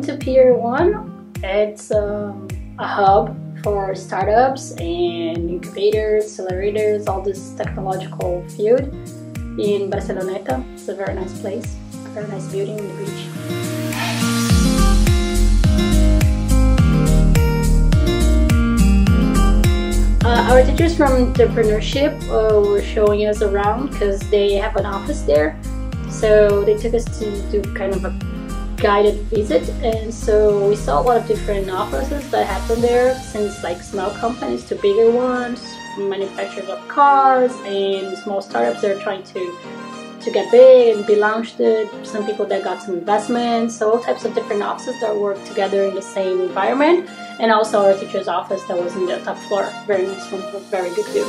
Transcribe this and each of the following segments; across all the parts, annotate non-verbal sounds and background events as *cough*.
to Pier 1. It's um, a hub for startups and incubators, accelerators, all this technological field in Barceloneta. It's a very nice place, very nice building in the beach. Uh, our teachers from entrepreneurship uh, were showing us around because they have an office there. So they took us to do kind of a guided visit and so we saw a lot of different offices that happen there since like small companies to bigger ones manufacturers of cars and small startups that are trying to to get big and be launched uh, some people that got some investments so all types of different offices that work together in the same environment and also our teacher's office that was in the top floor. Very nice one very good view.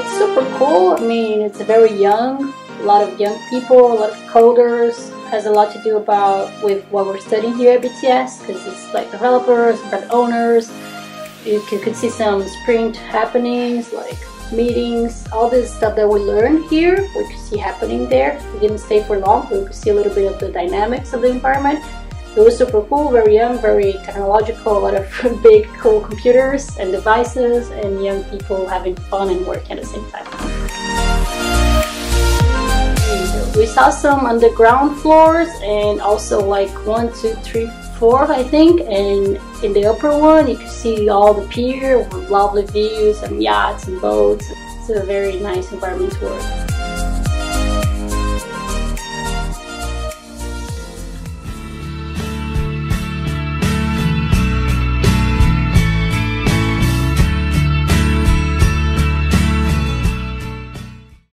It's super cool. I mean it's a very young a lot of young people, a lot of coders, has a lot to do about with what we're studying here at BTS because it's like developers, brand owners. You could, could see some sprint happenings like meetings, all this stuff that we learn here, we could see happening there. We didn't stay for long, we could see a little bit of the dynamics of the environment. It was super cool, very young, very technological, a lot of *laughs* big cool computers and devices and young people having fun and working at the same time. Saw some on the ground floors and also like one, two, three, four, I think. And in the upper one, you can see all the pier with lovely views and yachts and boats. It's a very nice environment to work.